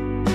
Bye.